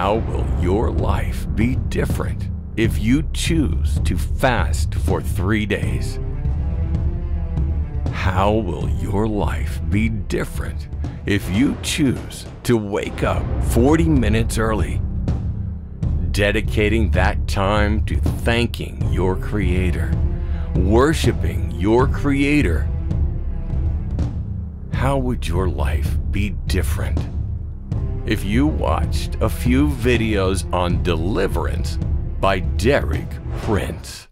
How will your life be different if you choose to fast for three days? How will your life be different if you choose to wake up 40 minutes early? Dedicating that time to thanking your Creator, worshiping your Creator. How would your life be different if you watched a few videos on deliverance by Derek Prince?